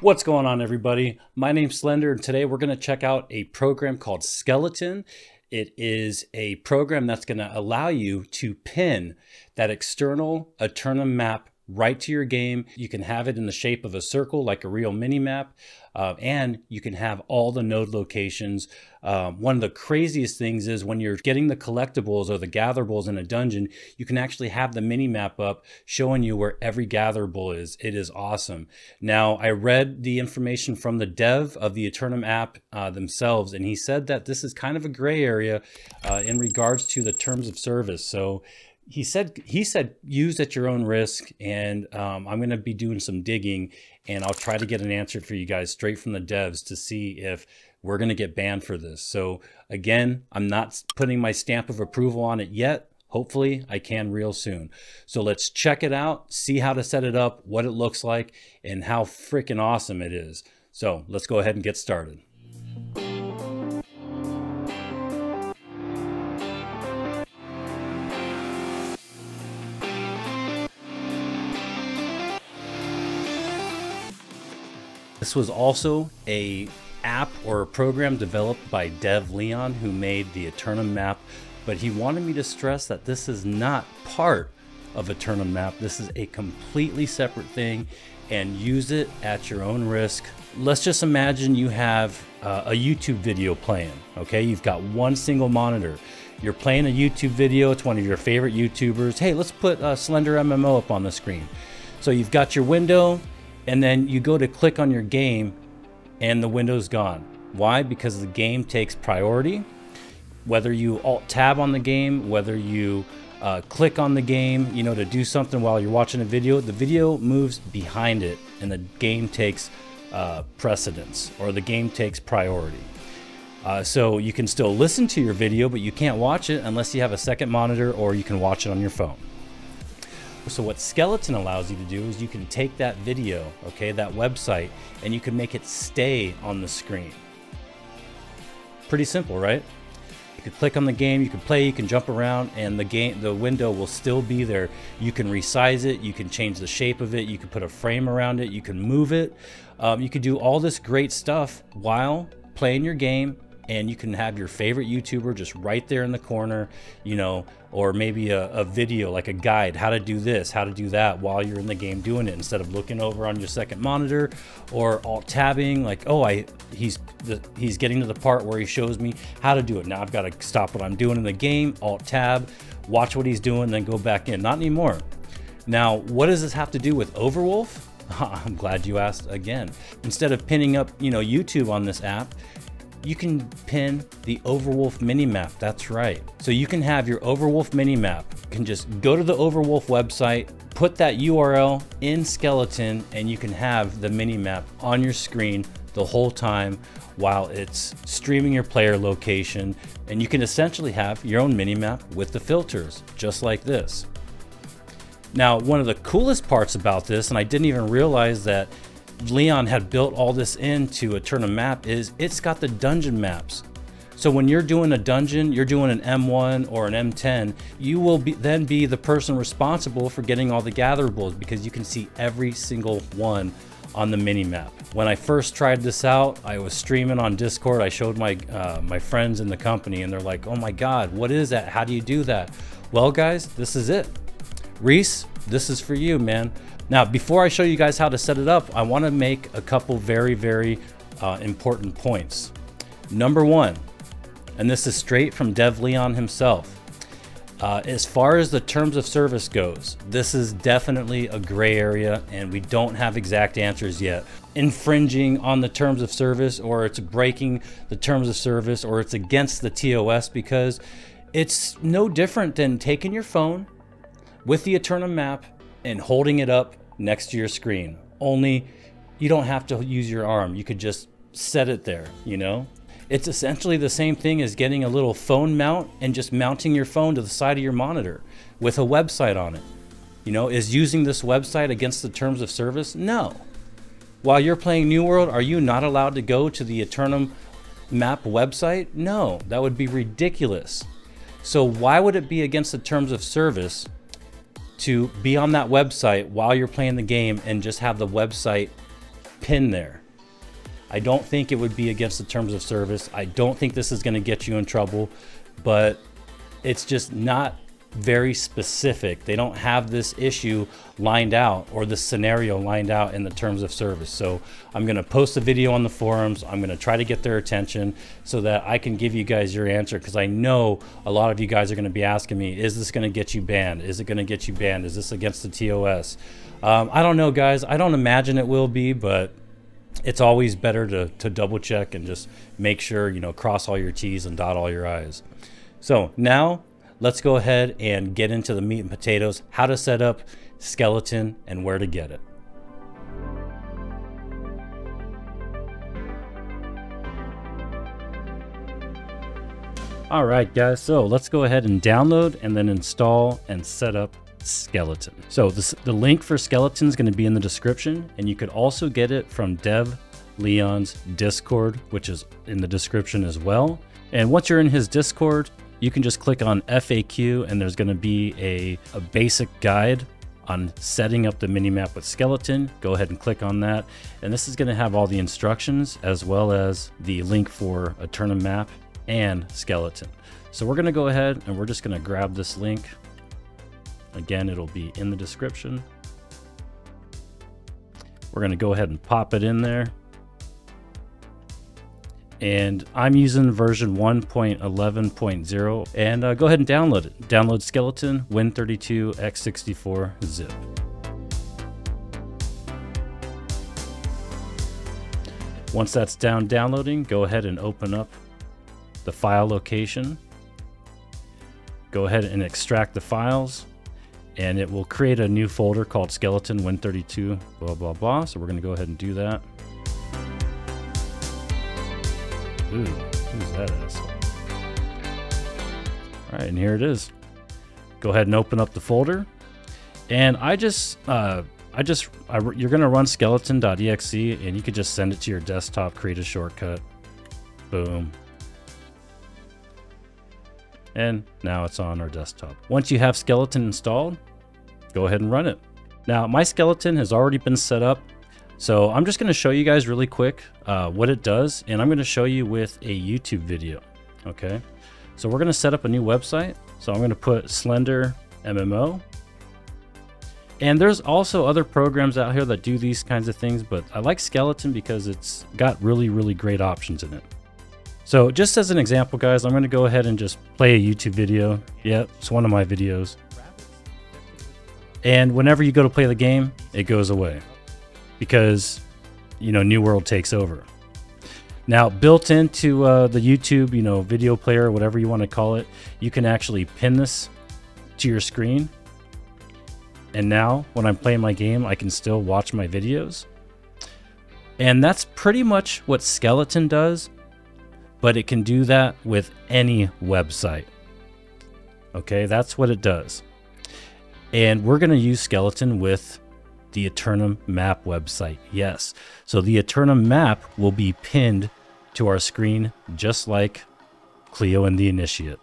What's going on everybody? My name's Slender and today we're going to check out a program called Skeleton. It is a program that's going to allow you to pin that external Aeternum map right to your game. You can have it in the shape of a circle like a real mini map, uh, and you can have all the node locations. Um, one of the craziest things is when you're getting the collectibles or the gatherables in a dungeon, you can actually have the mini map up showing you where every gatherable is. It is awesome. Now, I read the information from the dev of the Aeternum app uh, themselves, and he said that this is kind of a gray area uh, in regards to the terms of service. So he said he said use at your own risk and um, i'm going to be doing some digging and i'll try to get an answer for you guys straight from the devs to see if we're going to get banned for this. So again i'm not putting my stamp of approval on it yet. Hopefully i can real soon. So let's check it out see how to set it up what it looks like and how freaking awesome it is. So let's go ahead and get started This was also a app or a program developed by Dev Leon who made the Aeternum map, but he wanted me to stress that this is not part of Aeternum map. This is a completely separate thing and use it at your own risk. Let's just imagine you have uh, a YouTube video playing, okay? You've got one single monitor. You're playing a YouTube video, it's one of your favorite YouTubers. Hey, let's put uh, Slender MMO up on the screen. So you've got your window, and then you go to click on your game and the window's gone. Why? Because the game takes priority. Whether you alt tab on the game, whether you uh, click on the game, you know, to do something while you're watching a video, the video moves behind it and the game takes uh, precedence or the game takes priority. Uh, so you can still listen to your video, but you can't watch it unless you have a second monitor or you can watch it on your phone. So what Skeleton allows you to do is you can take that video, okay, that website, and you can make it stay on the screen. Pretty simple, right? You can click on the game, you can play, you can jump around, and the game, the window will still be there. You can resize it, you can change the shape of it, you can put a frame around it, you can move it. Um, you can do all this great stuff while playing your game and you can have your favorite YouTuber just right there in the corner, you know, or maybe a, a, video like a guide, how to do this, how to do that while you're in the game doing it instead of looking over on your second monitor or alt tabbing like, oh, I he's the, he's getting to the part where he shows me how to do it. Now I've got to stop what I'm doing in the game, alt tab, watch what he's doing, then go back in. Not anymore. Now, what does this have to do with Overwolf? I'm glad you asked again. Instead of pinning up, you know, YouTube on this app, you can pin the Overwolf minimap. That's right. So you can have your Overwolf minimap. You can just go to the Overwolf website, put that URL in Skeleton, and you can have the minimap on your screen the whole time while it's streaming your player location. And you can essentially have your own minimap with the filters, just like this. Now, one of the coolest parts about this, and I didn't even realize that Leon had built all this into Aeternum map is it's got the dungeon maps. So when you're doing a dungeon, you're doing an M1 or an M10, you will be, then be the person responsible for getting all the gatherables because you can see every single one on the mini map. When I first tried this out, I was streaming on Discord. I showed my uh, my friends in the company, and they're like, "Oh my God, what is that? How do you do that?" Well, guys, this is it. Reese, this is for you, man. Now, before I show you guys how to set it up, I want to make a couple very, very uh, important points. Number one, and this is straight from Dev Leon himself. Uh, as far as the terms of service goes, this is definitely a gray area and we don't have exact answers yet. Infringing on the terms of service or it's breaking the terms of service or it's against the TOS because it's no different than taking your phone with the Aeternum map and holding it up next to your screen. Only you don't have to use your arm. You could just set it there, you know? It's essentially the same thing as getting a little phone mount and just mounting your phone to the side of your monitor with a website on it. You know, is using this website against the terms of service? No. While you're playing New World, are you not allowed to go to the Aeternum map website? No, that would be ridiculous. So why would it be against the terms of service to be on that website while you're playing the game and just have the website pin there. I don't think it would be against the terms of service. I don't think this is going to get you in trouble, but it's just not very specific. They don't have this issue lined out or the scenario lined out in the terms of service. So I'm going to post a video on the forums. I'm going to try to get their attention so that I can give you guys your answer because I know a lot of you guys are going to be asking me, is this going to get you banned? Is it going to get you banned? Is this against the TOS? Um, I don't know, guys. I don't imagine it will be, but it's always better to, to double check and just make sure, you know, cross all your T's and dot all your I's. So now let's go ahead and get into the meat and potatoes, how to set up skeleton and where to get it. All right, guys, so let's go ahead and download and then install and set up skeleton. So this, the link for skeleton is going to be in the description, and you could also get it from Dev Leon's Discord, which is in the description as well. And once you're in his Discord, you can just click on FAQ and there's going to be a, a basic guide on setting up the minimap with skeleton. Go ahead and click on that. And this is going to have all the instructions as well as the link for Aeternum map and skeleton. So we're going to go ahead and we're just going to grab this link. Again, it'll be in the description. We're going to go ahead and pop it in there and I'm using version 1.11.0 and uh, go ahead and download it. Download Skeleton Win32 X64 zip. Once that's down downloading, go ahead and open up the file location. Go ahead and extract the files and it will create a new folder called skeleton win32 blah blah blah. So we're going to go ahead and do that. Who's that asshole? All right, and here it is. Go ahead and open up the folder. And I just, uh, I just, I, you're to run skeleton.exe and you could just send it to your desktop, create a shortcut. Boom. And now it's on our desktop. Once you have skeleton installed, go ahead and run it. Now, my skeleton has already been set up so I'm just going to show you guys really quick uh, what it does, and I'm going to show you with a YouTube video. Okay, so we're going to set up a new website. So I'm going to put Slender MMO. And there's also other programs out here that do these kinds of things, but I like Skeleton because it's got really, really great options in it. So just as an example, guys, I'm going to go ahead and just play a YouTube video. Yep, it's one of my videos. And whenever you go to play the game, it goes away because you know New World takes over. Now, built into uh, the YouTube, you know, video player, whatever you want to call it, you can actually pin this to your screen. And now, when I'm playing my game, I can still watch my videos. And that's pretty much what Skeleton does, but it can do that with any website. Okay, that's what it does. And we're going to use Skeleton with the Aeternum map website. Yes. So the Aeternum map will be pinned to our screen just like Cleo and the Initiate.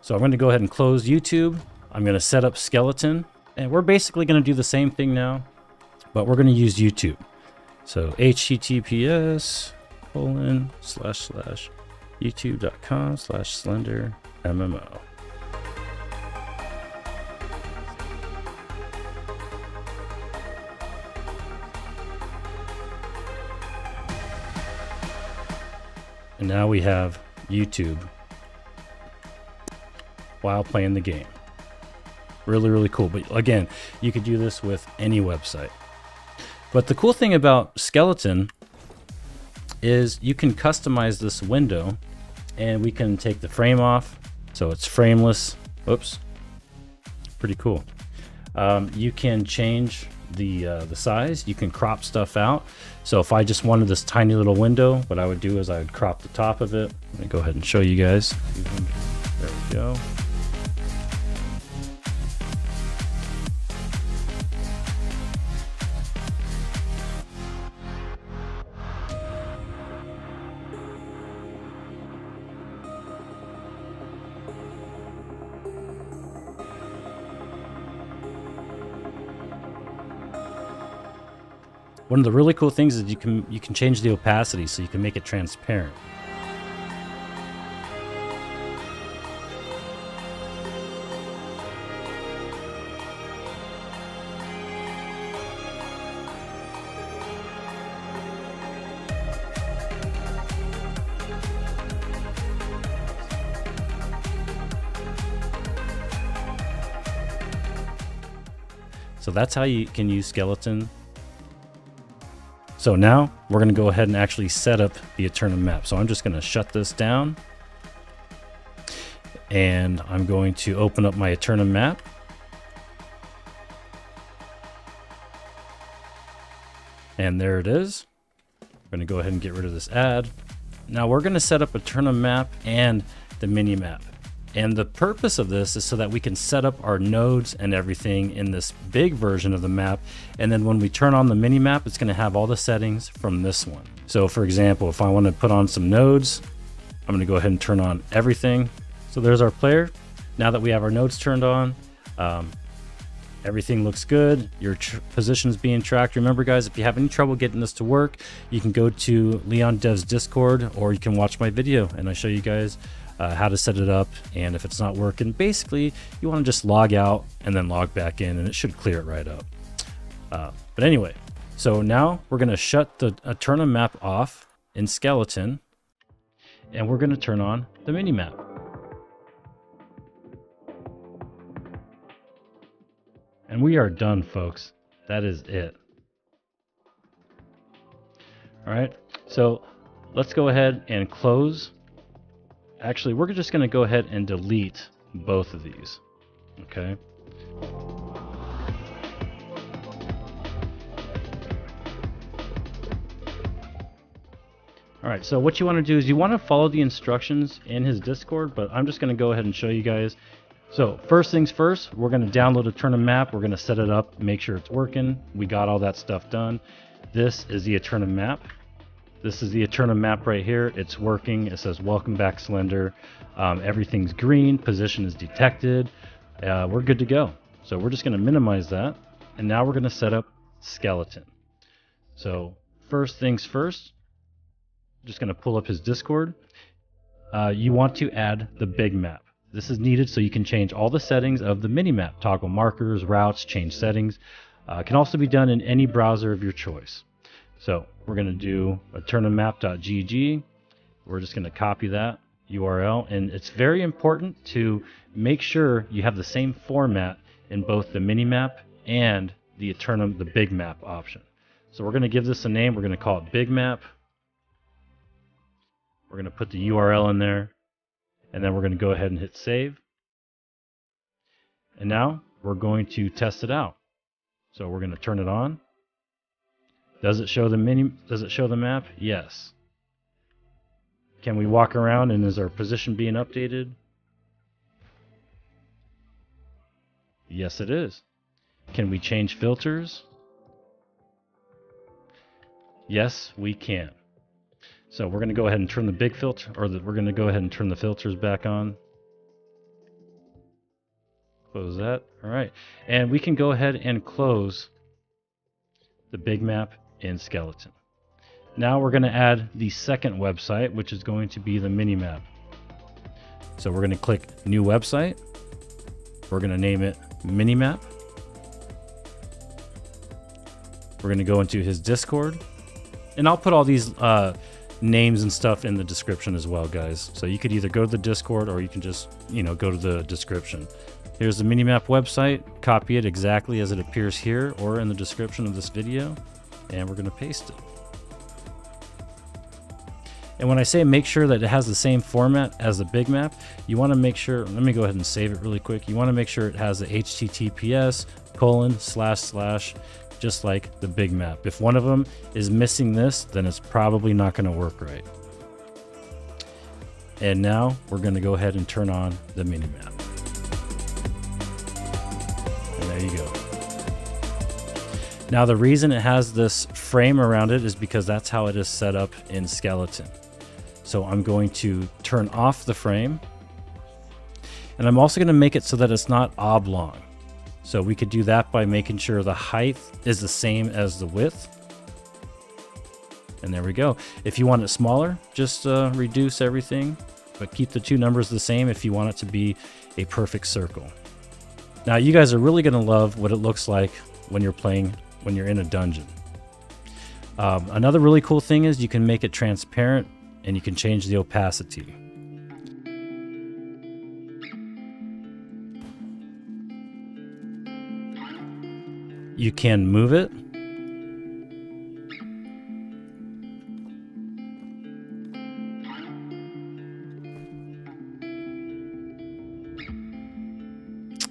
So I'm going to go ahead and close YouTube. I'm going to set up Skeleton. And we're basically going to do the same thing now, but we're going to use YouTube. So https colon slash slash youtube.com slash slender MMO. And now we have YouTube while playing the game. Really, really cool. But again, you could do this with any website. But the cool thing about Skeleton is you can customize this window and we can take the frame off. So it's frameless. Oops. Pretty cool. Um, you can change the uh, the size. You can crop stuff out. So if I just wanted this tiny little window, what I would do is I would crop the top of it. Let me go ahead and show you guys. There we go. One of the really cool things is you can you can change the opacity so you can make it transparent. So that's how you can use skeleton. So now we're going to go ahead and actually set up the Aeternum map. So I'm just going to shut this down. And I'm going to open up my Aeternum map. And there it is. We're going to go ahead and get rid of this ad. Now we're going to set up a Aeternum map and the mini map. And the purpose of this is so that we can set up our nodes and everything in this big version of the map. And then when we turn on the mini map, it's going to have all the settings from this one. So for example, if I want to put on some nodes, I'm going to go ahead and turn on everything. So there's our player. Now that we have our nodes turned on, um, everything looks good. Your position is being tracked. Remember, guys, if you have any trouble getting this to work, you can go to Leon Dev's Discord or you can watch my video and I show you guys uh, how to set it up, and if it's not working, basically you want to just log out and then log back in, and it should clear it right up. Uh, but anyway, so now we're going to shut the Aeternum map off in Skeleton, and we're going to turn on the mini map. And we are done, folks. That is it. All right, so let's go ahead and close Actually, we're just going to go ahead and delete both of these. Okay. All right, so what you want to do is you want to follow the instructions in his Discord, but I'm just going to go ahead and show you guys. So first things first, we're going to download a Aeternum map. We're going to set it up, make sure it's working. We got all that stuff done. This is the Aeternum map. This is the Aeternum map right here. It's working. It says welcome back Slender. Um, everything's green. Position is detected. Uh, we're good to go. So we're just going to minimize that. And now we're going to set up skeleton. So first things first, just going to pull up his Discord. Uh, you want to add the big map. This is needed so you can change all the settings of the minimap. Toggle markers, routes, change settings. Uh, can also be done in any browser of your choice. So we're going to do eternummap.gg. We're just going to copy that URL. And it's very important to make sure you have the same format in both the mini map and the Aeternum, the big map option. So we're going to give this a name. We're going to call it big map. We're going to put the URL in there. And then we're going to go ahead and hit save. And now we're going to test it out. So we're going to turn it on. Does it show the mini? Does it show the map? Yes. Can we walk around and is our position being updated? Yes, it is. Can we change filters? Yes, we can. So we're going to go ahead and turn the big filter, or the, we're going to go ahead and turn the filters back on. Close that. All right. And we can go ahead and close the big map in skeleton. Now we're going to add the second website, which is going to be the mini map. So we're going to click new website. We're going to name it minimap. We're going to go into his Discord. And I'll put all these uh, names and stuff in the description as well, guys. So you could either go to the Discord or you can just, you know, go to the description. Here's the minimap website. Copy it exactly as it appears here or in the description of this video and we're going to paste it. And when I say make sure that it has the same format as the big map, you want to make sure, let me go ahead and save it really quick. You want to make sure it has the HTTPS colon slash slash, just like the big map. If one of them is missing this, then it's probably not going to work right. And now we're going to go ahead and turn on the mini map. And there you go. Now the reason it has this frame around it is because that's how it is set up in Skeleton. So I'm going to turn off the frame. And I'm also going to make it so that it's not oblong. So we could do that by making sure the height is the same as the width. And there we go. If you want it smaller, just uh, reduce everything, but keep the two numbers the same if you want it to be a perfect circle. Now you guys are really going to love what it looks like when you're playing, when you're in a dungeon. Um, another really cool thing is you can make it transparent and you can change the opacity. You can move it.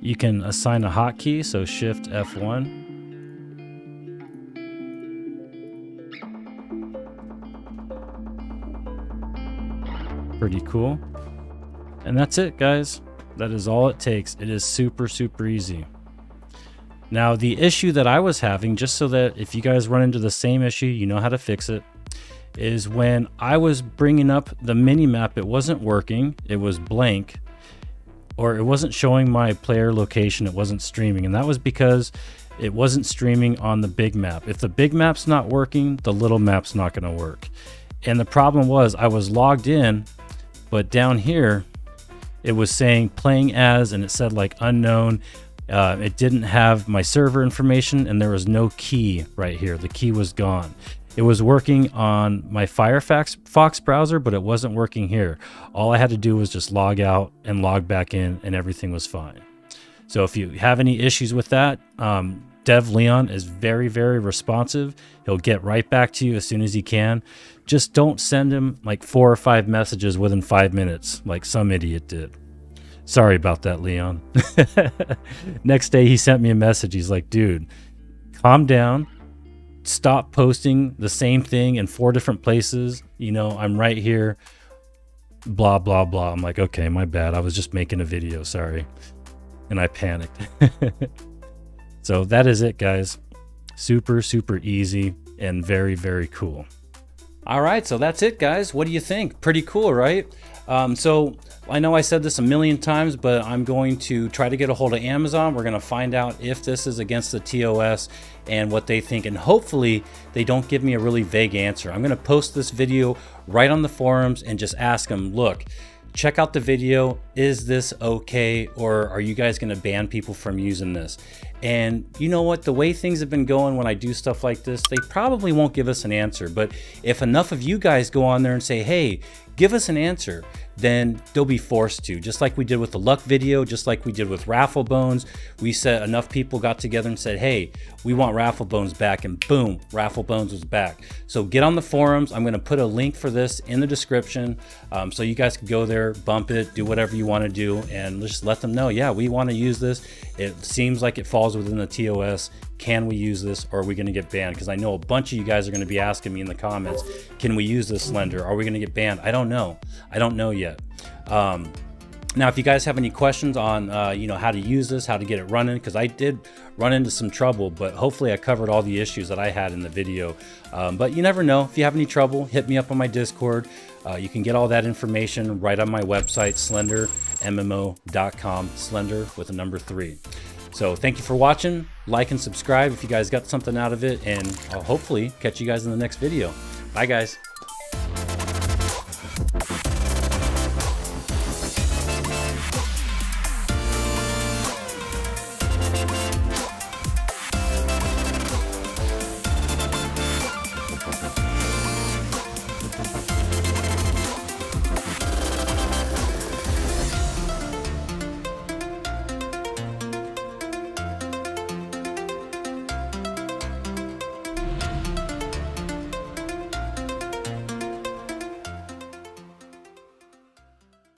You can assign a hotkey, so Shift F1. Pretty cool. And that's it, guys. That is all it takes. It is super, super easy. Now, the issue that I was having, just so that if you guys run into the same issue, you know how to fix it, is when I was bringing up the mini map, it wasn't working, it was blank, or it wasn't showing my player location, it wasn't streaming. And that was because it wasn't streaming on the big map. If the big map's not working, the little map's not going to work. And the problem was I was logged in but down here, it was saying playing as, and it said like unknown. Uh, it didn't have my server information, and there was no key right here. The key was gone. It was working on my Firefox Fox browser, but it wasn't working here. All I had to do was just log out and log back in, and everything was fine. So if you have any issues with that, um, Dev Leon is very, very responsive. He'll get right back to you as soon as he can. Just don't send him like four or five messages within five minutes, like some idiot did. Sorry about that, Leon. Next day, he sent me a message. He's like, dude, calm down. Stop posting the same thing in four different places. You know, I'm right here. Blah, blah, blah. I'm like, okay, my bad. I was just making a video. Sorry. And I panicked. So that is it, guys. Super, super easy and very, very cool. All right, so that's it, guys. What do you think? Pretty cool, right? Um, so I know I said this a million times, but I'm going to try to get a hold of Amazon. We're going to find out if this is against the TOS and what they think. And hopefully they don't give me a really vague answer. I'm going to post this video right on the forums and just ask them, look, check out the video. Is this okay? Or are you guys going to ban people from using this? And you know what? The way things have been going when I do stuff like this, they probably won't give us an answer. But if enough of you guys go on there and say, hey, give us an answer, then they'll be forced to. Just like we did with the luck video, just like we did with Raffle Bones. We said enough people got together and said, hey, we want Raffle Bones back, and boom, Raffle Bones was back. So get on the forums. I'm going to put a link for this in the description um, so you guys can go there, bump it, do whatever you want to do, and just let them know, yeah, we want to use this. It seems like it falls within the TOS. Can we use this or are we going to get banned? Because I know a bunch of you guys are going to be asking me in the comments, can we use this Slender? Are we going to get banned? I don't know. I don't know yet. Um, now, if you guys have any questions on, uh, you know, how to use this, how to get it running, because I did run into some trouble, but hopefully I covered all the issues that I had in the video. Um, but you never know. If you have any trouble, hit me up on my Discord. Uh, you can get all that information right on my website, slendermmo.com, slender with a number three. So thank you for watching. Like and subscribe if you guys got something out of it, and I'll hopefully catch you guys in the next video. Bye, guys.